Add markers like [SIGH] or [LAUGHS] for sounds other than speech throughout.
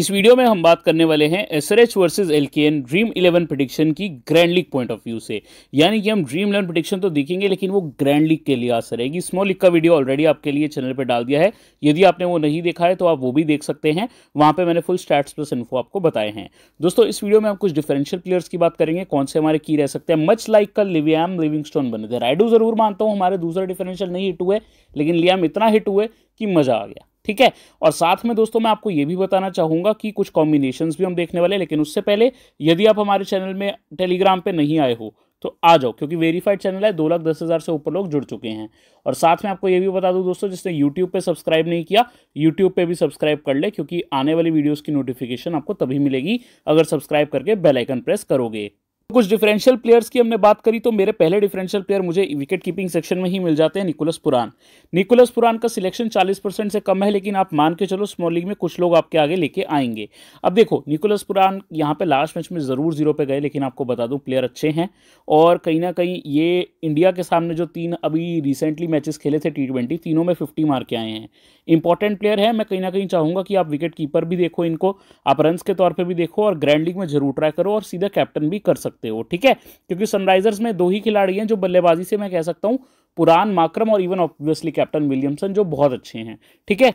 इस वीडियो में हम बात करने वाले हैं S H versus L K N dream eleven prediction की grand league point of view से। यानी कि हम ड्रीम इलेवन प्रडिक्शन तो देखेंगे, लेकिन वो ग्रैंड लीग के लिए असर रहेगी। स्मॉल लीग का वीडियो ऑलरेडी आपके लिए चैनल पर डाल दिया है। यदि आपने वो नहीं देखा है तो आप वो भी देख सकते हैं। वहाँ पर मैंने फुल स्टैट्स प्लस इन्फो आपको बताए हैं। दोस्तों, इस वीडियो में हम कुछ डिफरेंशियल प्लेयर्स की बात करेंगे। कौन से हमारे की रह सकते हैं? मच लाइक कल लिवियम लिविंग स्टोन बने थे। राइडू ज़रूर मानता हूँ, हमारे दूसरे डिफरेंशियल नहीं हिट हुए, लेकिन लियाम इतना हिट हुए कि मज़ा आ गया। ठीक है? और साथ में दोस्तों, मैं आपको ये भी बताना चाहूँगा कि कुछ कॉम्बिनेशंस भी हम देखने वाले लेकिन उससे पहले, यदि आप हमारे चैनल में टेलीग्राम पे नहीं आए हो तो आ जाओ, क्योंकि वेरीफाइड चैनल है, दो लाख दस हज़ार से ऊपर लोग जुड़ चुके हैं। और साथ में आपको ये भी बता दूँ दोस्तों, जिसने यूट्यूब पे सब्सक्राइब नहीं किया यूट्यूब पे भी सब्सक्राइब कर ले, क्योंकि आने वाली वीडियोस की नोटिफिकेशन आपको तभी मिलेगी, अगर सब्सक्राइब करके बेल आइकन प्रेस करोगे। कुछ डिफरेंशियल प्लेयर्स की हमने बात करी तो मेरे पहले डिफरेंशियल प्लेयर मुझे विकेट कीपिंग सेक्शन में ही मिल जाते हैं निकोलस पुरान निकोलस पुरान का सिलेक्शन 40 परसेंट से कम है, लेकिन आप मान के चलो स्मॉल लीग में कुछ लोग आपके आगे लेके आएँगे। अब देखो निकोलस पुरान यहाँ पे लास्ट मैच में ज़रूर ज़ीरो पे गए, लेकिन आपको बता दूँ प्लेयर अच्छे हैं। और कहीं ना कहीं ये इंडिया के सामने जो तीन अभी रिसेंटली मैचेस खेले थे टी तीनों में फिफ्टी मार के आए हैं। इंपॉर्टेंट प्लेयर है, मैं कहीं ना कहीं चाहूँगा कि आप विकेट कीपर भी देखो इनको, आप रन के तौर पर भी देखो और ग्रैंड लीग में ज़रूर ट्राई करो और सीधा कैप्टन भी कर सकते हो, ठीक है? क्योंकि सनराइजर्स में दो ही खिलाड़ी हैं जो बल्लेबाजी से मैं कह सकता हूँ, पुरान माक्रम और इवन ऑब्वियसली कैप्टन विलियमसन जो बहुत अच्छे हैं, ठीक है?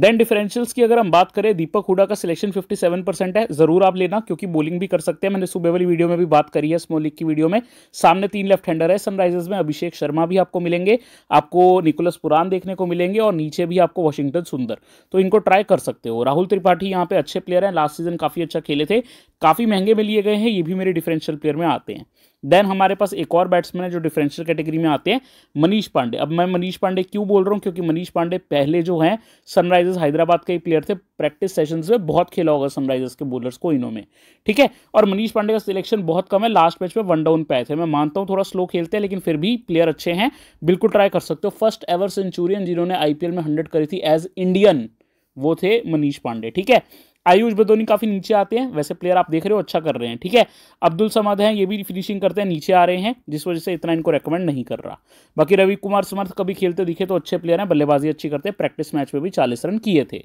देन डिफरेंशियल्स की अगर हम बात करें, दीपक हुडा का सिलेक्शन 57 परसेंट है, ज़रूर आप लेना, क्योंकि बॉलिंग भी कर सकते हैं। मैंने सुबह वाली वीडियो में भी बात करी है स्मॉल की वीडियो में। सामने तीन लेफ़्ट हैंडर है सनराइजर्स में अभिषेक शर्मा भी आपको मिलेंगे, आपको निकोलस पुरान देखने को मिलेंगे और नीचे भी आपको वॉशिंगटन सुंदर। तो इनको ट्राई कर सकते हो। राहुल त्रिपाठी यहाँ पे अच्छे प्लेयर हैं लास्ट सीज़न काफ़ी अच्छा खेले थे, काफ़ी महँगे में लिए गए हैं, ये भी मेरे डिफरेंशियल प्लेयर में आते हैं। देन हमारे पास एक और बैट्समैन है जो डिफरेंशियल कैटेगरी में आते हैं, मनीष पांडे। अब मैं मनीष पांडे क्यों बोल रहा हूँ? क्योंकि मनीष पांडे पहले जो हैं सनराइजर्स हैदराबाद के प्लेयर थे प्रैक्टिस सेशंस में बहुत खेला होगा सनराइजर्स के बॉलर्स को इनों में। ठीक है? और मनीष पांडे का सिलेक्शन बहुत कम है लास्ट मैच में वन डाउन पे आए थे। मैं मानता हूँ थोड़ा स्लो खेलते हैं, लेकिन फिर भी प्लेयर अच्छे हैं। बिल्कुल ट्राई कर सकते हो। फ़र्स्ट एवर सेंचुरियन जिन्होंने आईपीएल में हंड्रेड करी थी एज इंडियन वो थे मनीष पांडे। ठीक है? आयुष बदोनी काफ़ी नीचे आते हैं। वैसे प्लेयर आप देख रहे हो अच्छा कर रहे हैं, ठीक है? अब्दुल समद हैं, ये भी फिनिशिंग करते हैं, नीचे आ रहे हैं, जिस वजह से इतना इनको रेकमेंड नहीं कर रहा। बाकी रवि कुमार समर्थ कभी खेलते दिखे तो अच्छे प्लेयर हैं, बल्लेबाजी अच्छी करते हैं प्रैक्टिस मैच में भी चालीस रन किए थे।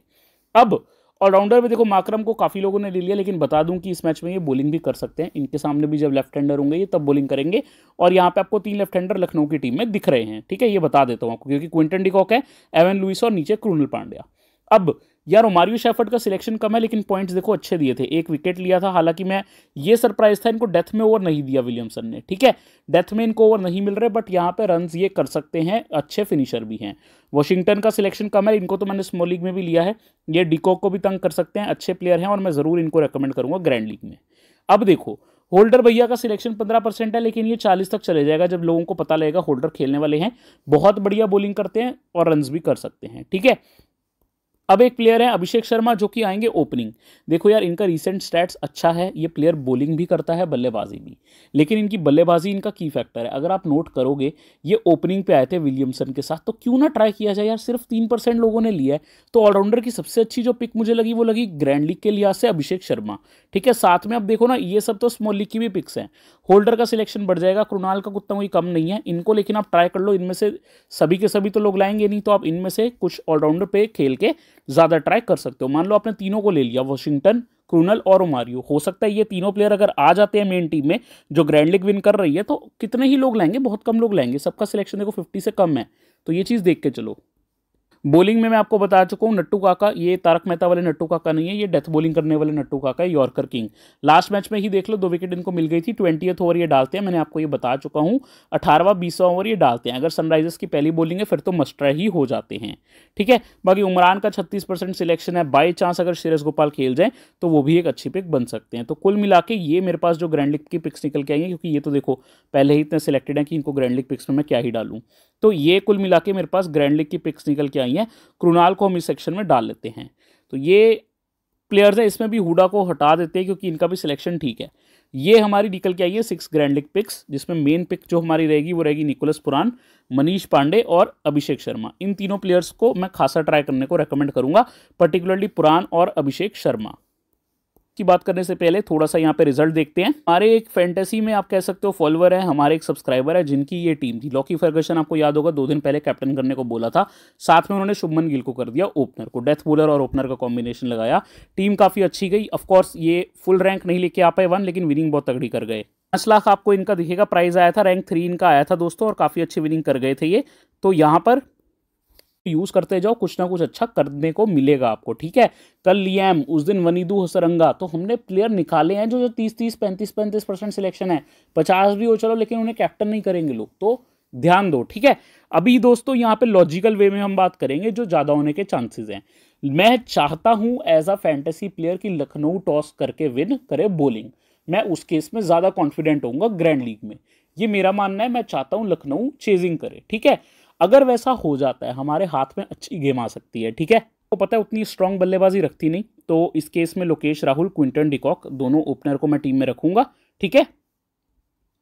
अब ऑलराउंडर में देखो, माक्रम को काफ़ी लोगों ने ले लिया, लेकिन बता दूँ कि इस मैच में ये बॉलिंग भी कर सकते हैं। इनके सामने भी जब लेफ़्ट हैंडर होंगे, ये तब बॉलिंग करेंगे। और यहाँ पे आपको तीन लेफ़्ट हैंडर लखनऊ की टीम में दिख रहे हैं, ठीक है? ये बता देता हूँ आपको, क्योंकि क्विंटन डिकॉक है एवन लुइस और नीचे क्रूनल पांड्या अब यार ओमारियो शेफर्ड का सिलेक्शन कम है, लेकिन पॉइंट्स देखो अच्छे दिए थे। एक विकेट लिया था, हालाँकि मैं, ये सरप्राइज़ था, इनको डेथ में ओवर नहीं दिया विलियमसन ने, ठीक है? डेथ में इनको ओवर नहीं मिल रहे बट यहाँ पे रन ये कर सकते हैं, अच्छे फिनिशर भी हैं। वॉशिंगटन का सिलेक्शन कम है, इनको तो मैंने स्मॉल लीग में भी लिया है। ये डिकॉक को भी तंग कर सकते हैं, अच्छे प्लेयर हैं, और मैं ज़रूर इनको रिकमेंड करूँगा ग्रैंड लीग में। अब देखो होल्डर भैया का सिलेक्शन पंद्रह परसेंट है, लेकिन ये चालीस तक चले जाएगा, जब लोगों को पता लगेगा होल्डर खेलने वाले हैं। बहुत बढ़िया बॉलिंग करते हैं, और रन भी कर सकते हैं, ठीक है? अब एक प्लेयर है अभिषेक शर्मा जो कि आएँगे ओपनिंग देखो यार, इनका रीसेंट स्टैट्स अच्छा है, ये प्लेयर बॉलिंग भी करता है, बल्लेबाजी भी. लेकिन इनकी बल्लेबाजी इनका की फैक्टर है. अगर आप नोट करोगे, ये ओपनिंग पे आए थे विलियमसन के साथ तो क्यों ना ट्राई किया जाए यार? सिर्फ़ तीन परसेंट लोगों ने लिया है. तो ऑलराउंडर की सबसे अच्छी जो पिक मुझे लगी, वो लगी ग्रैंड लीग के लिहाज से अभिषेक शर्मा. ठीक है, साथ में अब देखो ना, ये सब तो स्मॉल लीग की भी पिक्स हैं. होल्डर का सिलेक्शन बढ़ जाएगा कृणाल का कुत्ता कोई कम नहीं है. इनको लेकिन आप ट्राई कर लो, इनमें से सभी के सभी तो लोग लाएँगे नहीं तो आप इनमें से कुछ ऑलराउंडर पे खेल के ज़्यादा ट्राई कर सकते हो। मान लो आपने तीनों को ले लिया, वॉशिंगटन, क्रूनल और ओमारियो। हो सकता है ये तीनों प्लेयर अगर आ जाते हैं मेन टीम में, जो ग्रैंड लीग विन कर रही है तो कितने ही लोग लाएँगे, बहुत कम लोग लाएँगे। सबका सिलेक्शन देखो फिफ्टी से कम है। तो ये चीज़ देख के चलो। बॉलिंग में मैं आपको बता चुका हूँ, नट्टू काका, ये तारक मेहता वाले नट्टू काका नहीं है, ये डेथ बॉलिंग करने वाले नट्टू काका है यॉर्कर किंग लास्ट मैच में ही देख लो, दो विकेट इनको मिल गई थी ट्वेंटी ओवर ये डालते हैं, मैंने आपको ये बता चुका हूँ अठारहवा बीसवा ओवर ये डालते हैं। अगर सनराइजर्स की पहली बॉलिंग है, फिर तो मस्टर ही हो जाते हैं। ठीक है, बाकी उमरान का छत्तीस सिलेक्शन है बाई चांस अगर श्रेयस गोपाल खेल जाए तो वो भी एक अच्छी पिक बन सकते हैं। तो कुल मिला के ये मेरे पास जो ग्रैंड लीग की पिक्स निकल के आई है, क्योंकि ये तो देखो, पहले ही इतने सिलेक्टेड हैं कि इनको ग्रैंड लीग पिक्स में मैं क्या ही डालूँ। तो ये कुल मिला के मेरे पास ग्रैंड लीग की पिक्स निकल के आई हैं। कृणाल को हम इस सेक्शन में डाल लेते हैं। तो ये प्लेयर्स है, इसमें भी हुडा को हटा देते हैं क्योंकि इनका भी सिलेक्शन ठीक है। ये हमारी निकल के आई है सिक्स ग्रैंड लीग पिक्स जिसमें मेन पिक जो हमारी रहेगी वो रहेगी निकोलस पुरान मनीष पांडे और अभिषेक शर्मा इन तीनों प्लेयर्स को मैं खासा ट्राई करने को रेकमेंड करूँगा पर्टिकुलरली पुरान और अभिषेक शर्मा की बात करने से पहले थोड़ा सा यहाँ पे रिज़ल्ट देखते हैं। हमारे एक फैंटेसी में आप कह सकते हो फॉलोअर है, हमारे एक सब्सक्राइबर है, जिनकी ये टीम थी। लॉकी फर्गसन आपको याद होगा, दो दिन पहले कैप्टन करने को बोला था। साथ में उन्होंने शुभमन गिल को कर दिया ओपनर को। डेथ बोलर और ओपनर का कॉम्बिनेशन लगाया। टीम काफ़ी अच्छी गई। ऑफकोर्स ये फुल रैंक नहीं लेके आ पाए वन लेकिन विनिंग बहुत तगड़ी कर गए। पाँच लाख आपको इनका दिखेगा। प्राइस आया था रैंक थ्री इनका आया था दोस्तों, और काफ़ी अच्छी विनिंग कर गए थे ये। तो यहाँ पर यूज़ करते जाओ, कुछ ना कुछ अच्छा करने को मिलेगा आपको, ठीक है? कल लियाम उस दिन वनीदू हसरंगा तो हमने प्लेयर निकाले हैं जो जो तीस तीस पैंतीस पैंतीस परसेंट सिलेक्शन है। पचास भी हो चलो, लेकिन उन्हें कैप्टन नहीं करेंगे लोग तो ध्यान दो, ठीक है? अभी दोस्तों, यहाँ पे लॉजिकल वे में हम बात करेंगे, जो ज़्यादा होने के चांसेस हैं। मैं चाहता हूँ एज अ फैंटेसी प्लेयर की लखनऊ टॉस करके विन करे बॉलिंग मैं उस केस में ज़्यादा कॉन्फिडेंट होऊँगा ग्रैंड लीग में। ये मेरा मानना है, मैं चाहता हूँ लखनऊ चेजिंग करे, ठीक है? अगर वैसा हो जाता है, हमारे हाथ में अच्छी गेम आ सकती है, ठीक है? तो पता है उतनी स्ट्रांग बल्लेबाजी रखती नहीं तो इस केस में Lokesh, Rahul, Quinton, de Kock दोनों ओपनर को मैं टीम में रखूँगा, ठीक है?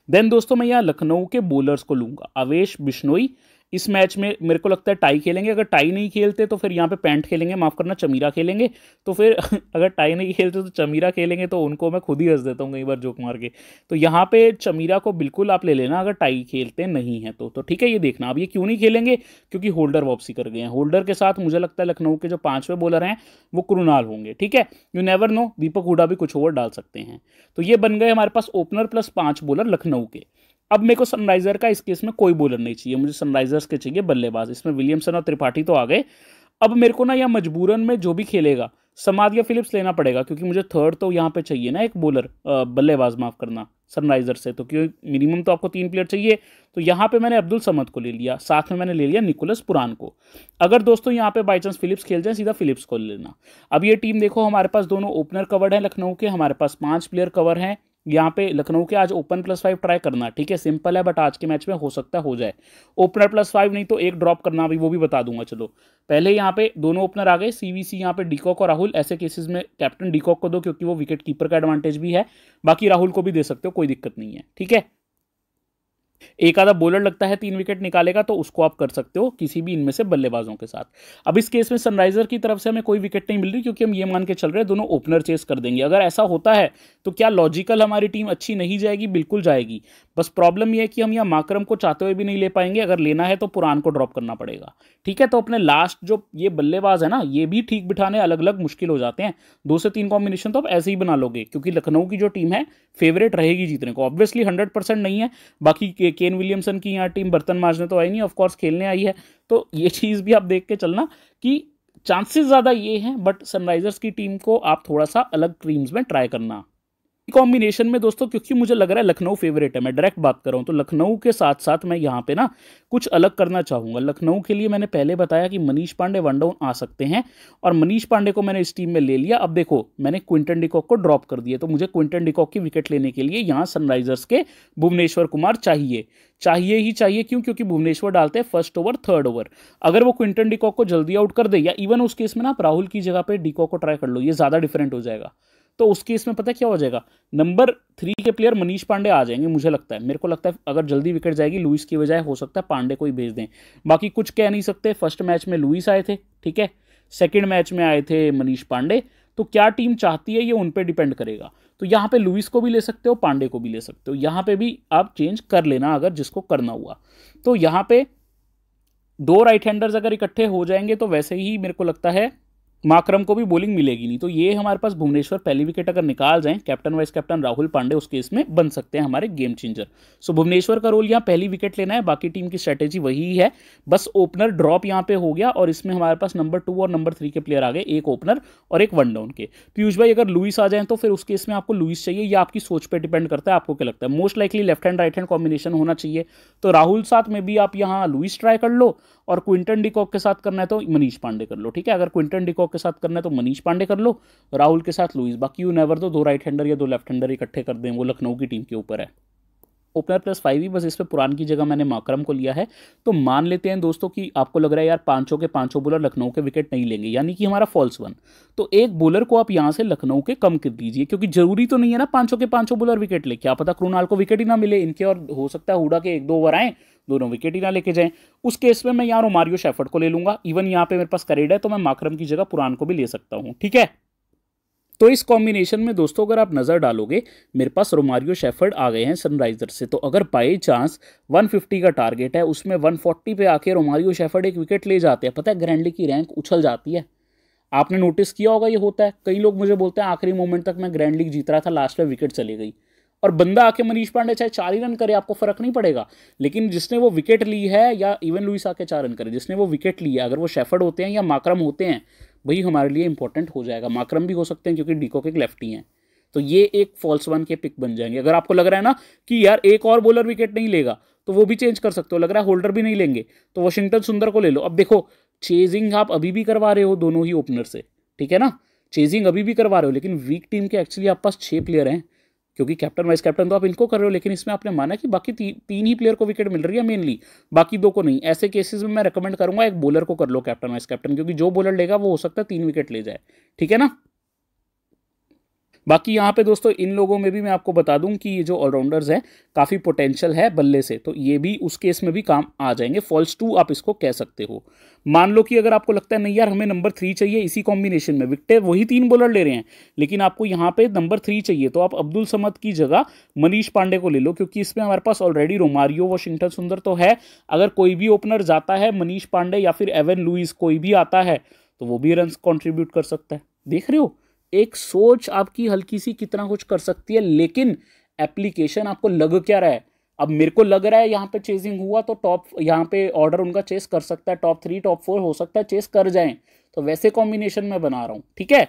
देन दोस्तों, मैं यहाँ लखनऊ के बोलर्स को लूँगा, अवेश, बिश्नोई इस मैच में मेरे को लगता है टाई खेलेंगे। अगर टाई नहीं खेलते तो फिर यहाँ पे पैंट खेलेंगे, माफ़ करना, चमीरा खेलेंगे। तो फिर [LAUGHS] अगर टाई नहीं खेलते तो चमीरा खेलेंगे तो उनको मैं खुद ही हंस देता हूँ कई बार जोक मार के। तो यहाँ पे चमीरा को बिल्कुल आप ले लेना अगर टाई खेलते नहीं हैं तो। तो ठीक है, ये देखना। अब ये क्यों नहीं खेलेंगे? क्योंकि होल्डर वापसी कर गए हैं। होल्डर के साथ मुझे लगता है लखनऊ के जो पाँचवें बॉलर हैं, वो कुरुनाल होंगे। ठीक है you never know Deepak Hooda भी कुछ ओवर डाल सकते हैं। तो ये बन गए हमारे पास ओपनर प्लस पाँच बॉलर लखनऊ के। अब मेरे को सनराइजर का इस केस में कोई बॉलर नहीं चाहिए। मुझे सनराइजर्स के चाहिए, बल्लेबाज। इसमें विलियमसन और त्रिपाठी तो आ गए। अब मेरे को ना यहाँ मजबूरन में जो भी खेलेगा समाद या फिलिप्स लेना पड़ेगा, क्योंकि मुझे थर्ड तो यहाँ पे चाहिए ना एक बॉलर बल्लेबाज माफ़ करना सनराइजर से। तो क्योंकि मिनिमम तो आपको तीन प्लेयर चाहिए। तो यहाँ पे मैंने अब्दुल समद को ले लिया, साथ में मैंने ले लिया निकोलस पुरान को। अगर दोस्तों यहाँ पे बाई चांस फिलिप्स खेल जाए, सीधा फिलिप्स को लेना। अब ये टीम देखो, हमारे पास दोनों ओपनर कवर्ड हैं लखनऊ के, हमारे पास पाँच प्लेयर कवर हैं। यहाँ पे लखनऊ के आज ओपन प्लस फाइव ट्राई करना, ठीक है? सिंपल है, बट आज के मैच में हो सकता है, हो जाए। ओपनर प्लस फाइव नहीं तो एक ड्रॉप करना भी, वो भी बता दूँगा, चलो। पहले यहाँ पे दोनों ओपनर आ गए सीवीसी यहाँ पे डीकॉक और राहुल। ऐसे केसेस में कैप्टन डीकॉक को दो, क्योंकि वो विकेट कीपर का एडवांटेज भी है। बाकी राहुल को भी दे सकते हो, कोई दिक्कत नहीं है, ठीक है? एक आधा बॉलर लगता है तीन विकेट निकालेगा तो उसको आप कर सकते हो किसी भी इनमें से बल्लेबाजों के साथ। अब इस केस में सनराइजर की तरफ़ से हमें कोई विकेट नहीं मिल रही, क्योंकि हम ये मान के चल रहे हैं, दोनों ओपनर चेस कर देंगे। अगर ऐसा होता है तो क्या लॉजिकल हमारी टीम अच्छी नहीं जाएगी? बिल्कुल जाएगी। बस प्रॉब्लम यह है कि हम यहाँ माकरम को चाहते हुए भी नहीं ले पाएँगे, अगर लेना है तो पुरान को ड्रॉप करना पड़ेगा। ठीक है तो अपने लास्ट जो ये बल्लेबाज है ना, ये भी ठीक बिठाने अलग अलग मुश्किल हो जाते हैं। दो से तीन कॉम्बिनेशन तो आप ऐसे ही बना लोगे, क्योंकि लखनऊ की जो टीम है फेवरेट रहेगी जीतने को। ऑब्वियसली हंड्रेड नहीं है, बाकी केन विलियमसन की यहाँ टीम बर्तन मारने तो आई नहीं ऑफकोर्स खेलने आई है। तो ये चीज़ भी आप देख के चलना कि चांसेस ज़्यादा ये हैं बट सनराइजर्स की टीम को आप थोड़ा सा अलग टीम्स में ट्राई करना। कॉम्बिनेशन में दोस्तों, क्योंकि मुझे लग रहा है लखनऊ फेवरेट है, मैं डायरेक्ट बात कर रहा हूँ तो लखनऊ के साथ साथ मैं यहाँ पे ना कुछ अलग करना चाहूँगा। लखनऊ के लिए मैंने पहले बताया कि मनीष पांडे वन डाउन आ सकते हैं और मनीष पांडे को मैंने इस टीम में ले लिया। अब देखो, मैंने क्विंटन डिकॉक को ड्रॉप कर दिया तो मुझे क्विंटन डिकॉक की विकेट लेने के लिए यहाँ सनराइजर्स के भुवनेश्वर कुमार चाहिए। चाहिए ही चाहिए, क्यों? क्योंकि भुवनेश्वर डालते हैं फ़र्स्ट ओवर थर्ड ओवर अगर वो क्विंटन डिकॉक को जल्दी आउट कर दे, या इवन उस केस में ना आप राहुल की जगह पर डिकॉक को ट्राई कर लो, ये ज़्यादा डिफरेंट हो जाएगा। तो उस केस में पता क्या हो जाएगा? नंबर थ्री के प्लेयर मनीष पांडे आ जाएँगे, मुझे लगता है। मेरे को लगता है अगर जल्दी विकेट जाएगी लुइस की बजाय हो सकता है पांडे को ही भेज दें। बाकी कुछ कह नहीं सकते। फ़र्स्ट मैच में लुइस आए थे, ठीक है? सेकेंड मैच में आए थे मनीष पांडे। तो क्या टीम चाहती है ये उन पर डिपेंड करेगा? तो यहाँ पे लुइस को भी ले सकते हो, पांडे को भी ले सकते हो। यहाँ पे भी आप चेंज कर लेना अगर जिसको करना हुआ। तो यहाँ पे दो राइट हैंडर्स अगर इकट्ठे हो जाएँगे तो वैसे ही मेरे को लगता है माकरम को भी बॉलिंग मिलेगी नहीं। तो ये हमारे पास भुवनेश्वर पहली विकेट अगर निकाल जाए captain vice captain Rahul Pandey उस केस में बन सकते हैं हमारे गेम चेंजर सो भुवनेश्वर का रोल यहाँ पहली विकेट लेना है, बाकी टीम की स्ट्रेटेजी वही है। बस ओपनर ड्रॉप यहाँ पे हो गया और इसमें हमारे पास नंबर टू और नंबर थ्री के प्लेयर आ गए, एक ओपनर और एक वन डाउन के। पीयूष भाई, अगर लुइस आ जाए तो फिर उस केस में आपको लुइस चाहिए या आपकी सोच पर डिपेंड करता है, आपको क्या लगता है? Most likely left hand right hand combination होना चाहिए। तो राहुल साथ में भी आप यहाँ लुइस ट्राई कर लो और क्विंटन डिकॉक के साथ करना है तो मनीष पांडे कर लो, ठीक है? अगर क्विंटन डिकॉक के साथ करना है तो मनीष पांडे कर लो, राहुल के साथ लुइस बाकी यू नेवर दो दो राइट हैंडर या दो लेफ़्ट हैंडर इकट्ठे कर दें, वो लखनऊ की टीम के ऊपर है। ओपनर प्लस फाइव ही, बस इस पर पुरान की जगह मैंने माकरम को लिया है। तो मान लेते हैं दोस्तों कि आपको लग रहा है यार पाँचों के पाँचों बॉलर लखनऊ के विकेट नहीं लेंगे, यानी कि हमारा फॉल्स वन तो एक बॉलर को आप यहाँ से लखनऊ के कम कर दीजिए, क्योंकि ज़रूरी तो नहीं है ना पाँचों के पाँचों बॉलर विकेट ले क्या पता क्रूनाल को विकेट ही ना मिले इनके और हो सकता है हुडा के एक दो ओवर आए दोनों विकेट ही ना लेके जाएँ। उस केस में मैं यहाँ रोमारियो शेफर्ड को ले लूँगा। इवन यहाँ पे मेरे पास करेड है तो मैं माकरम की जगह पुरान को भी ले सकता हूँ। ठीक है? तो इस कॉम्बिनेशन में दोस्तों, अगर आप नज़र डालोगे, मेरे पास रोमारियो शेफर्ड आ गए हैं सनराइजर से। तो अगर बाई चांस 150 का टारगेट है, उसमें 140 पे आके रोमारियो शेफर्ड एक विकेट ले जाते हैं। पता है ग्रैंडली की रैंक उछल जाती है। आपने नोटिस किया होगा, ये होता है। कई लोग मुझे बोलते हैं, आखिरी मोमेंट तक मैं ग्रैंड लीग जीत रहा था लास्ट में विकेट चली गई। और बंदा आके मनीष पांडे चाहे चार ही रन करे, आपको फ़र्क नहीं पड़ेगा। लेकिन जिसने वो विकेट ली है या इवन लुइस आके चार रन करे, जिसने वो विकेट ली है, अगर वो शेफर्ड होते हैं या माक्रम होते हैं वही हमारे लिए इंपॉर्टेंट हो जाएगा। माक्रम भी हो सकते हैं क्योंकि डीको के लेफ्टी हैं। तो ये एक फॉल्स वन के पिक बन जाएँगे। अगर आपको लग रहा है ना कि यार एक और बॉलर विकेट नहीं लेगा तो वो भी चेंज कर सकते हो। लग रहा है होल्डर भी नहीं लेंगे तो वॉशिंगटन सुंदर को ले लो। अब देखो चेजिंग आप अभी भी करवा रहे हो दोनों ही ओपनर से, ठीक है ना? चेजिंग अभी भी करवा रहे हो, लेकिन वीक टीम के एक्चुअली आप पास छः प्लेयर हैं। क्योंकि कैप्टन वाइस कैप्टन तो आप इनको कर रहे हो लेकिन इसमें आपने माना कि बाकी ती, तीन ही प्लेयर को विकेट मिल रही है मेनली बाकी दो को नहीं। ऐसे केसेस में मैं रिकमेंड करूँगा एक बॉलर को कर लो कैप्टन वाइस कैप्टन क्योंकि जो बॉलर लेगा वो हो सकता है तीन विकेट ले जाए। ठीक है ना? बाकी यहाँ पे दोस्तों, इन लोगों में भी मैं आपको बता दूँ कि ये जो ऑलराउंडर्स हैं, काफ़ी पोटेंशियल है बल्ले से। तो ये भी उस केस में भी काम आ जाएँगे। फॉल्स टू आप इसको कह सकते हो। मान लो कि अगर आपको लगता है, नहीं यार, हमें नंबर थ्री चाहिए इसी कॉम्बिनेशन में। विकटे वही तीन बॉलर ले रहे हैं, लेकिन आपको यहाँ पे नंबर थ्री चाहिए। तो आप अब्दुल समद की जगह मनीष पांडे को ले लो, क्योंकि इसमें हमारे पास ऑलरेडी रोमारियो वॉशिंगटन सुंदर तो है। अगर कोई भी ओपनर जाता है, मनीष पांडे या फिर एवन लुइस कोई भी आता है तो वो भी रन कॉन्ट्रीब्यूट कर सकता है। देख रहे हो? एक सोच आपकी हल्की सी कितना कुछ कर सकती है, लेकिन एप्लीकेशन आपको लग क्या रहा है? अब मेरे को लग रहा है यहाँ पे चेजिंग हुआ तो टॉप यहाँ पे ऑर्डर उनका चेस कर सकता है टॉप थ्री टॉप फोर हो सकता है चेस कर जाए। तो वैसे कॉम्बिनेशन में बना रहा हूँ, ठीक है?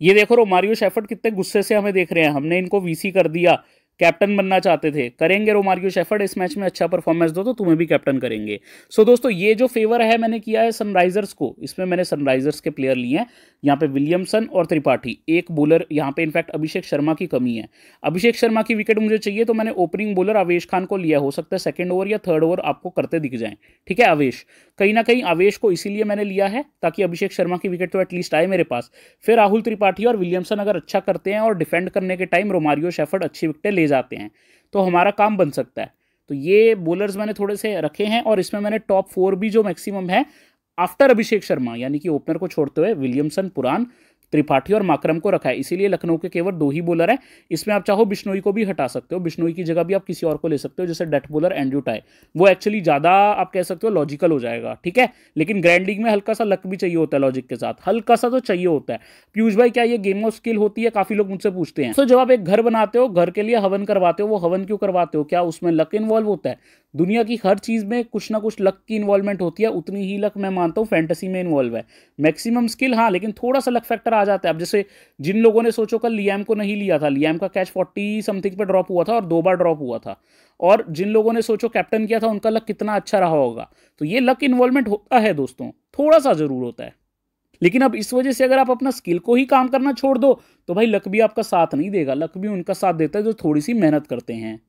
ये देखो रो मारियो शेफर्ट कितने गुस्से से हमें देख रहे हैं, हमने इनको वीसी कर दिया। कैप्टन बनना चाहते थे। करेंगे रोमारियो शेफर्ड इस मैच में अच्छा परफॉर्मेंस दो तो तुम्हें भी कैप्टन करेंगे। सो so, दोस्तों ये जो फेवर है मैंने किया है सनराइजर्स को। इसमें मैंने सनराइजर्स के प्लेयर लिए हैं। यहाँ पे विलियमसन और त्रिपाठी। एक बॉलर यहाँ पे इनफैक्ट अभिषेक शर्मा की कमी है। अभिषेक शर्मा की विकेट मुझे चाहिए तो मैंने ओपनिंग बॉलर आवेश खान को लिया। हो सकता है सेकेंड ओवर या थर्ड ओवर आपको करते दिख जाए। ठीक है आवेश? कहीं ना कहीं आवेश को इसीलिए मैंने लिया है ताकि अभिषेक शर्मा की विकेट तो एटलीस्ट आए मेरे पास। फिर राहुल त्रिपाठी और विलियमसन अगर अच्छा करते हैं और डिफेंड करने के टाइम रोमारियो शेफर्ड अच्छी विकेटें ले जाते हैं तो हमारा काम बन सकता है। तो ये बॉलर्स मैंने थोड़े से रखे हैं और इसमें मैंने टॉप फोर भी जो मैक्सिमम है आफ्टर अभिषेक शर्मा, यानी कि ओपनर को छोड़ते हुए विलियमसन पुरान त्रिपाठी और माक्रम को रखा है। इसीलिए लखनऊ के केवल दो ही बॉलर हैं। इसमें आप चाहो बिश्नोई को भी हटा सकते हो। बिश्नोई की जगह भी आप किसी और को ले सकते हो, जैसे डेट बॉलर एंड्रू टाई। वो एक्चुअली ज़्यादा आप कह सकते हो लॉजिकल हो जाएगा, ठीक है? लेकिन ग्रैंड लीग में हल्का सा लक भी चाहिए होता है लॉजिक के साथ। हल्का सा तो चाहिए होता है। पीयूष भाई, क्या ये गेम ऑफ़ स्किल होती है? काफ़ी लोग मुझसे पूछते हैं। तो जब आप एक घर बनाते हो, घर के लिए हवन करवाते हो, वो हवन क्यों करवाते हो? क्या उसमें लक इन्वॉल्व होता है? दुनिया की हर चीज़ में कुछ ना कुछ लक की इन्वॉल्वमेंट होती है। उतनी ही लक मैं मानता हूँ फैंटेसी में इन्वॉल्व है। मैक्सिमम स्किल हाँ लेकिन थोड़ा सा लक फैक्टर आ जाता है। अब जैसे जिन लोगों ने सोचो कल लियाम को नहीं लिया था लियाम का कैच फोर्टी समथिंग पे ड्रॉप हुआ था और दो बार ड्रॉप हुआ था। और जिन लोगों ने सोचो कैप्टन किया था, उनका लक कितना अच्छा रहा होगा। तो ये लक इन्वॉल्वमेंट होता है दोस्तों थोड़ा सा ज़रूर होता है। लेकिन अब इस वजह से अगर आप अपना स्किल को ही काम करना छोड़ दो तो भाई लक भी आपका साथ नहीं देगा। लक भी उनका साथ देता है जो थोड़ी सी मेहनत करते हैं।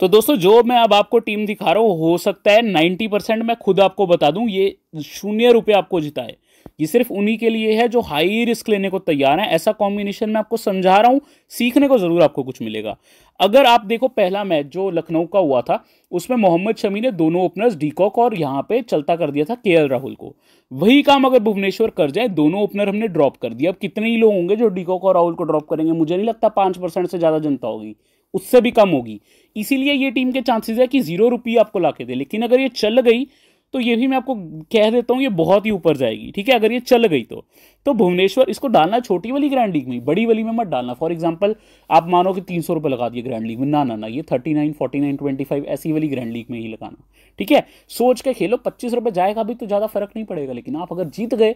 तो दोस्तों, जो मैं अब आपको टीम दिखा रहा हूँ, हो सकता है नाइन्टी परसेंट मैं खुद आपको बता दूँ, ये शून्य रुपये आपको जिताए। ये सिर्फ़ उन्हीं के लिए है जो हाई रिस्क लेने को तैयार है। ऐसा कॉम्बिनेशन मैं आपको समझा रहा हूँ, सीखने को ज़रूर आपको कुछ मिलेगा। अगर आप देखो पहला मैच जो लखनऊ का हुआ था, उसमें मोहम्मद शमी ने दोनों ओपनर्स डीकॉक और यहाँ पे चलता कर दिया था केएल राहुल को। वही काम अगर भुवनेश्वर कर जाए, दोनों ओपनर हमने ड्रॉप कर दिया अब कितने ही लोग होंगे जो डीकॉक और राहुल को ड्रॉप करेंगे, मुझे नहीं लगता पाँच परसेंट से ज़्यादा जनता होगी। उससे भी कम होगी। इसीलिए ये टीम के चांसेस है कि ज़ीरो रुपये आपको ला के दे। लेकिन अगर ये चल गई तो ये भी मैं आपको कह देता हूँ, ये बहुत ही ऊपर जाएगी, ठीक है? अगर ये चल गई तो। तो भुवनेश्वर, इसको डालना छोटी वाली ग्रैंड लीग में, बड़ी वाली में मत डालना। फॉर एग्ज़ाम्पल आप मानो कि तीन सौ रुपये लगा दिए ग्रैंड लीग में। ना ना ना, ये thirty nine forty nine twenty five ऐसी वाली ग्रैंड लीग में ही लगाना, ठीक है? सोच के खेलो, पच्चीस रुपये जाएगा भी तो ज़्यादा फ़र्क नहीं पड़ेगा, लेकिन आप अगर जीत गए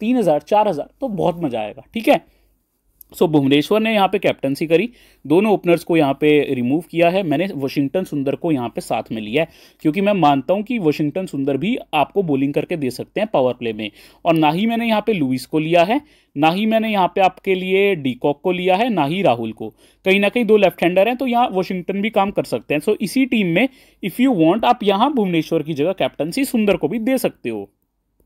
तीन हज़ार, चार हज़ार तो बहुत मज़ा आएगा, ठीक है? सो so, भुवनेश्वर ने यहाँ पे कैप्टनसी करी। दोनों ओपनर्स को यहाँ पे रिमूव किया है। मैंने वॉशिंगटन सुंदर को यहाँ पे साथ में लिया है। क्योंकि मैं मानता हूँ कि वॉशिंगटन सुंदर भी आपको बॉलिंग करके दे सकते हैं पावर प्ले में। और ना ही मैंने यहाँ पे लुइस को लिया है ना ही मैंने यहाँ पे आपके लिए डीकॉक को लिया है ना ही राहुल को। कहीं ना कहीं दो लेफ़्ट हैंडर हैं तो यहाँ वॉशिंगटन भी काम कर सकते हैं। सो so, इसी टीम में इफ़ यू वॉन्ट आप यहाँ भुवनेश्वर की जगह कैप्टनसी सुंदर को भी दे सकते हो।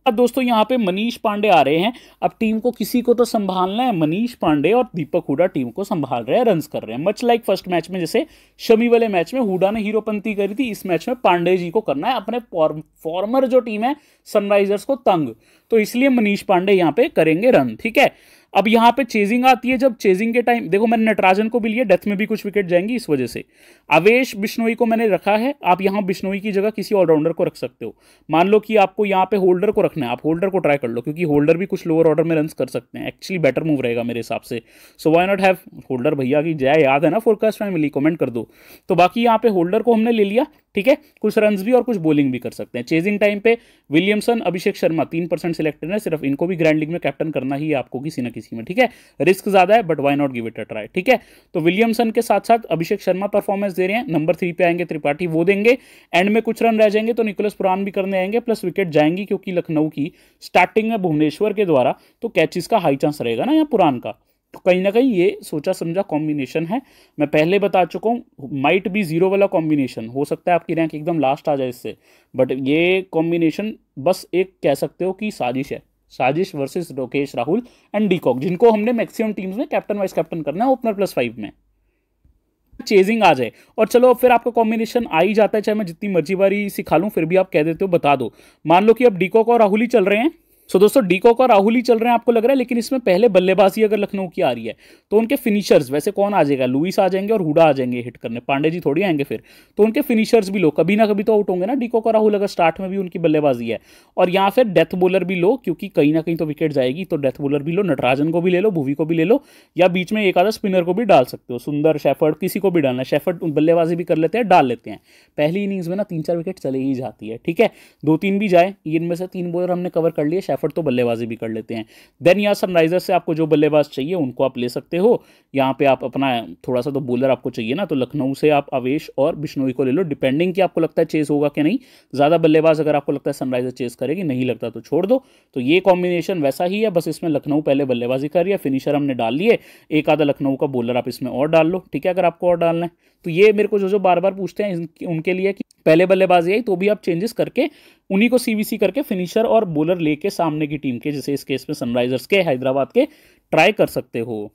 अब दोस्तों यहाँ पे मनीष पांडे आ रहे हैं। अब टीम को किसी को तो संभालना है। मनीष पांडे और दीपक हुडा टीम को संभाल रहे हैं रन कर रहे हैं। मच लाइक फ़र्स्ट मैच में जैसे शमी वाले मैच में हुडा ने हीरोपंती करी थी, इस मैच में पांडे जी को करना है। अपने फॉर्मर जो टीम है सनराइजर्स को तंग। तो इसलिए मनीष पांडे यहाँ पे करेंगे रन ठीक है? अब यहाँ पे चेजिंग आती है जब चेजिंग के टाइम देखो मैंने नटराजन को भी लिया डेथ में भी कुछ विकेट जाएँगी इस वजह से। आवेश बिश्नोई को मैंने रखा है, आप यहाँ बिश्नोई की जगह किसी ऑलराउंडर को रख सकते हो। मान लो कि आपको यहाँ पे होल्डर को रखना है, आप होल्डर को ट्राई कर लो, क्योंकि होल्डर भी कुछ लोअर ऑर्डर में रन कर सकते हैं। एक्चुअली बेटर मूव रहेगा मेरे हिसाब से। So why not have Holder भैया की जय, याद है ना फोरकास्ट फैमिली कमेंट कर दो। तो बाकी यहाँ पे होल्डर को हमने ले लिया ठीक है? कुछ रन भी और कुछ बॉलिंग भी कर सकते हैं। चेजिंग टाइम पे विलियमसन अभिषेक शर्मा तीन परसेंट सिलेक्टेड है। सिर्फ़ इनको भी ग्रैंड लीग में कैप्टन करना ही आपको किसी ना किसी में, ठीक है? रिस्क ज़्यादा है but why not give it a try ठीक है? तो विलियमसन के साथ साथ अभिषेक शर्मा परफॉर्मेंस दे रहे हैं। नंबर थ्री पे आएँगे, त्रिपाठी वो देंगे। एंड में कुछ रन रह जाएँगे तो निकोलस पुरान भी करने आएँगे प्लस विकेट जाएँगी क्योंकि लखनऊ की स्टार्टिंग में भुवनेश्वर के द्वारा तो कैचेस का हाई चांस रहेगा ना यहाँ पुरान का। तो कहीं ना कहीं ये सोचा समझा कॉम्बिनेशन है। मैं पहले बता चुका हूँ माइट भी ज़ीरो वाला कॉम्बिनेशन हो सकता है आपकी रैंक एकदम लास्ट आ जाए इससे। बट ये कॉम्बिनेशन बस एक कह सकते हो कि साजिश है। साजिश versus Lokesh Rahul and de Kock जिनको हमने मैक्सिमम टीम्स में कैप्टन वाइस कैप्टन करना है ओपनर प्लस फाइव में। चेजिंग आ जाए। और चलो फिर आपका कॉम्बिनेशन आ ही जाता है, चाहे मैं जितनी मर्ज़ी बारी सिखा लूँ, फिर भी आप कह देते हो, बता दो। मान लो कि अब डीकॉक और राहुल ही चल रहे हैं। सो दोस्तों डीकॉक और राहुल ही चल रहे हैं, आपको लग रहा है, लेकिन इसमें पहले बल्लेबाजी अगर लखनऊ की आ रही है तो उनके फिनिशर्स वैसे कौन आ जाएगा? लुइस आ जाएँगे और हुडा आ जाएँगे हिट करने। पांडे जी थोड़ी आएँगे फिर। तो उनके फिनिशर्स भी लो कभी ना कभी तो आउट होंगे ना डीकॉक और राहुल अगर स्टार्ट में भी उनकी बल्लेबाजी है। और यहाँ फिर डेथ बॉलर भी लो क्योंकि कहीं ना कहीं तो विकेट जाएगी तो डेथ बॉलर भी लो नटराजन को भी ले लो, भूवी को भी ले लो, या बीच में एक आधा स्पिनर को भी डाल सकते हो। सुंदर शेफर्ड किसी को भी डालना शेफर्ड बल्लेबाजी भी कर लेते हैं, डाल लेते हैं। पहली इनिंग्स में ना तीन चार विकेट चले ही जाती है, ठीक है? दो तीन भी जाए, इनमें से तीन बॉलर हमने कवर कर लिए शेफर्ड तो बल्लेबाजी भी कर लेते हैं। देन यहाँ सनराइजर्स से आपको जो बल्लेबाज चाहिए, उनको आप ले सकते हो। यहाँ पे आप अपना थोड़ा सा तो बॉलर आपको चाहिए ना तो लखनऊ से आप अवेश और बिश्नोई को ले लो डिपेंडिंग कि आपको लगता है चेस होगा कि नहीं। ज़्यादा बल्लेबाज अगर आपको लगता है सनराइजर चेस करेगी, नहीं लगता तो छोड़ दो। तो ये कॉम्बिनेशन वैसा ही है, बस इसमें लखनऊ पहले बल्लेबाजी कर रही फिनिशर हमने डाल लिए। एक आधा लखनऊ का बॉलर आप इसमें और डाल लो, ठीक है, अगर आपको और डालना है। तो ये मेरे को जो जो बार बार पूछते हैं उनके लिए कि पहले बल्लेबाजी आई तो भी आप चेंजेस करके उन्हीं को सीवीसी करके फिनिशर और बॉलर लेके सामने की टीम के, जैसे इस केस में सनराइजर्स के, हैदराबाद के ट्राई कर सकते हो।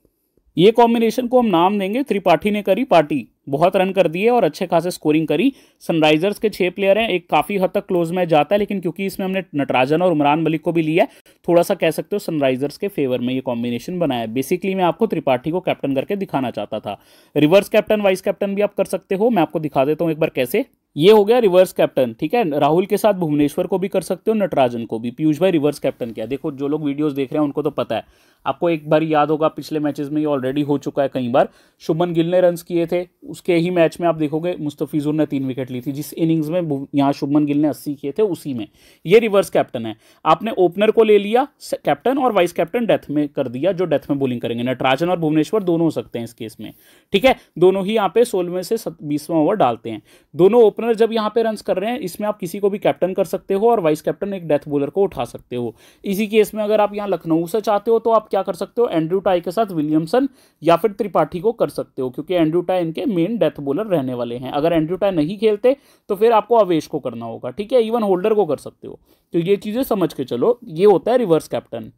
ये कॉम्बिनेशन को हम नाम देंगे त्रिपाठी ने करी, पार्टी। बहुत रन कर दिए और अच्छे खासे स्कोरिंग करी। सनराइजर्स के छह प्लेयर हैं, एक काफ़ी हद तक क्लोज मैच जाता है, लेकिन क्योंकि इसमें हमने नटराजन और उमरान मलिक को भी लिया है, थोड़ा सा कह सकते हो सनराइजर्स के फेवर में ये कॉम्बिनेशन बनाया बेसिकली मैं आपको त्रिपाठी को कैप्टन करके दिखाना चाहता था। रिवर्स कैप्टन वाइस कैप्टन भी आप कर सकते हो। मैं आपको दिखा देता हूँ एक बार कैसे ये हो गया रिवर्स कैप्टन ठीक है? राहुल के साथ भुवनेश्वर को भी कर सकते हो, नटराजन को भी। पीयूष भाई रिवर्स कैप्टन किया। देखो, जो लोग वीडियोस देख रहे हैं, उनको तो पता है। आपको एक बार याद होगा, पिछले मैचेस में ये ऑलरेडी हो चुका है कई बार। शुभमन गिल ने रन किए थे। उसके ही मैच में आप देखोगे, मुस्तफिजुर ने तीन विकेट ली थी। जिस इनिंग्स में यहाँ शुभमन गिल ने अस्सी किए थे, उसी में। ये रिवर्स कैप्टन है। आपने ओपनर को ले लिया कैप्टन और वाइस कैप्टन डेथ में कर दिया, जो डेथ में बोलिंग करेंगे। नटराजन और भुवनेश्वर दोनों हो सकते हैं इस केस में। ठीक है? दोनों ही यहाँ पे सोलहवें से बीसवां ओवर डालते हैं। दोनों ओपनर जब यहाँ पे रन कर रहे हैं, इसमें आप किसी को भी कैप्टन कर सकते हो और वाइस कैप्टन एक डेथ बॉलर को उठा सकते हो। इसी केस में अगर आप यहाँ लखनऊ से चाहते हो तो आप क्या कर सकते हो एंड्रू टाई के साथ विलियमसन या फिर त्रिपाठी को कर सकते हो, क्योंकि एंड्रू टाई इनके मेन डेथ बॉलर रहने वाले हैं। अगर एंड्रू टाई नहीं खेलते तो फिर आपको अवेश को करना होगा, ठीक है? इवन होल्डर को कर सकते हो। तो ये चीज़ें समझ के चलो, ये होता है रिवर्स कैप्टन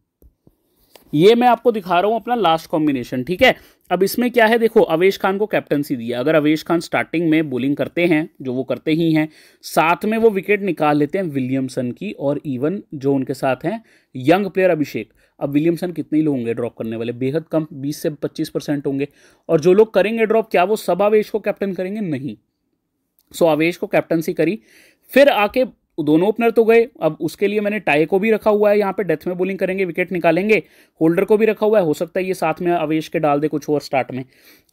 ये मैं आपको दिखा रहा हूँ अपना लास्ट कॉम्बिनेशन ठीक है? अब इसमें क्या है, देखो, अवेश खान को कैप्टनसी दिया अगर अवेश खान स्टार्टिंग में बोलिंग करते हैं, जो वो करते ही हैं, साथ में वो विकेट निकाल लेते हैं विलियमसन की और इवन जो उनके साथ हैं यंग प्लेयर अभिषेक। अब विलियमसन कितने लोग होंगे ड्रॉप करने वाले? बेहद कम 20 से 25 परसेंट होंगे। और जो लोग करेंगे ड्रॉप क्या वो सब आवेश को कैप्टन करेंगे? नहीं। सो आवेश को कैप्टनसी करी, फिर आके दोनों ओपनर तो गए। अब उसके लिए मैंने टाई को भी रखा हुआ है। यहाँ पे डेथ में बोलिंग करेंगे विकेट निकालेंगे। होल्डर को भी रखा हुआ है। हो सकता है ये साथ में अवेश के डाल दे कुछ और स्टार्ट में।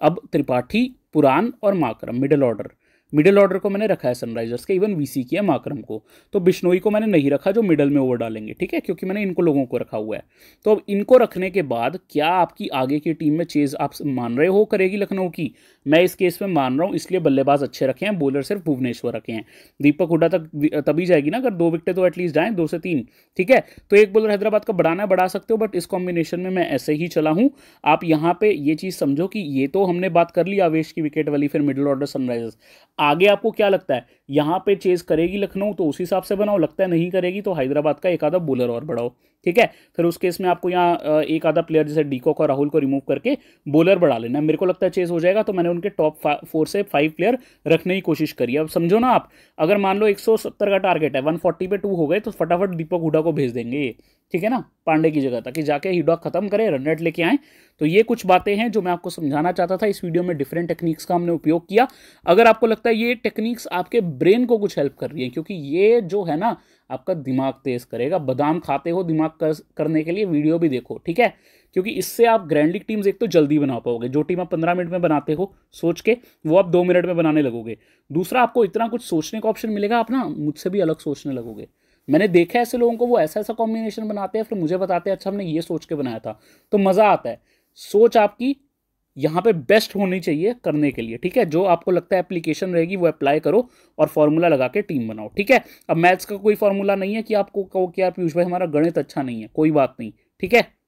अब त्रिपाठी, पुरान और Markram middle order middle order को मैंने रखा है सनराइजर्स के, इवन वीसी किया माकरम को। तो बिश्नोई को मैंने नहीं रखा, जो मिडल में ओवर डालेंगे, ठीक है? क्योंकि मैंने इनको लोगों को रखा हुआ है। तो अब इनको रखने के बाद क्या आपकी आगे की टीम में चेज आप मान रहे हो करेगी लखनऊ की? मैं इस केस में मान रहा हूँ, इसलिए बल्लेबाज अच्छे रखे हैं बॉलर सिर्फ़ भुवनेश्वर रखे हैं। दीपक हुडा तक तभी जाएगी ना, अगर दो विकटें तो एटलीस्ट जाएँ, दो से तीन, ठीक है? तो एक बॉलर हैदराबाद का बढ़ाना बढ़ा सकते हो बट इस कॉम्बिनेशन में मैं ऐसे ही चला हूँ। आप यहाँ पे ये चीज़ समझो कि ये तो हमने बात कर ली आवेश की विकेट वाली, फिर मिडिल ऑर्डर सनराइजर्स आगे आपको क्या लगता है? यहाँ पे चेज करेगी लखनऊ तो उस हिसाब से बनाओ। लगता है नहीं करेगी तो हैदराबाद का एक आधा बॉलर और बढ़ाओ, ठीक है? फिर उस केस में आपको यहाँ एक आधा प्लेयर जैसे डीकॉक और राहुल को रिमूव करके बॉलर बढ़ा लेना मेरे को लगता है चेस हो जाएगा तो मैंने उनके टॉप फोर से फाइव प्लेयर रखने की कोशिश करी अब समझो ना आप, अगर मान लो 170 का टारगेट है 140 पे टू हो गए तो फटाफट दीपक हुडा को भेज देंगे ठीक है ना पांडे की जगह ताकि जाके हीडॉक खत्म करें रन रेट लेके आए। तो ये कुछ बातें हैं जो मैं आपको समझाना चाहता था। इस वीडियो में डिफरेंट टेक्निक्स का हमने उपयोग किया। अगर आपको लगता है ये टेक्निक्स आपके ब्रेन को कुछ हेल्प कर रही है क्योंकि ये जो है ना आपका दिमाग तेज करेगा। बादाम खाते हो दिमाग कर, करने के लिए वीडियो भी देखो ठीक है? क्योंकि इससे आप ग्रैंड लीग टीम्स एक तो जल्दी बना पाओगे। जो टीम आप पंद्रह मिनट में बनाते हो सोच के वो आप दो मिनट में बनाने लगोगे। दूसरा आपको इतना कुछ सोचने का ऑप्शन मिलेगा आप ना मुझसे भी अलग सोचने लगोगे। मैंने देखा है ऐसे लोगों को, वो ऐसा ऐसा कॉम्बिनेशन बनाते हैं, फिर मुझे बताते हैं अच्छा हमने ये सोच के बनाया था। तो मज़ा आता है। सोच आपकी यहाँ पे बेस्ट होनी चाहिए करने के लिए, ठीक है? जो आपको लगता है एप्लीकेशन रहेगी, वो अप्लाई करो और फॉर्मूला लगा के टीम बनाओ, ठीक है? अब मैथ्स का कोई फॉर्मूला नहीं है कि आपको कहो कि यार, पीयूष भाई, हमारा गणित अच्छा नहीं है, कोई बात नहीं, ठीक है?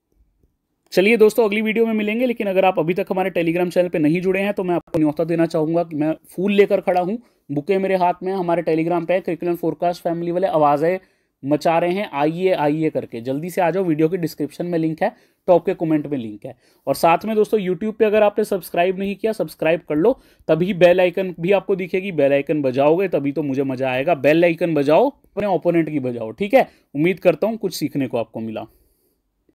चलिए दोस्तों, अगली वीडियो में मिलेंगे, लेकिन अगर आप अभी तक हमारे टेलीग्राम चैनल पे नहीं जुड़े हैं तो मैं आपको न्यौता देना चाहूँगा कि मैं फूल लेकर खड़ा हूँ। बुके मेरे हाथ में हमारे टेलीग्राम पे करिकुलम फोरकास्ट फैमिली वाले आवाज़ें मचा रहे हैं। आइए आइए करके, जल्दी से आ जाओ, वीडियो के डिस्क्रिप्शन में लिंक है, टॉप के कमेंट में लिंक है। और साथ में दोस्तों यूट्यूब पे अगर आपने सब्सक्राइब नहीं किया, सब्सक्राइब कर लो, तभी बेल आइकन भी आपको दिखेगी, बेल आइकन बजाओगे, तभी तो मुझे मज़ा आएगा। बेल आइकन बजाओ, अपने ओपोनेंट की बजाओ, ठीक है? उम्मीद करता हूँ कुछ सीखने को आपको मिला।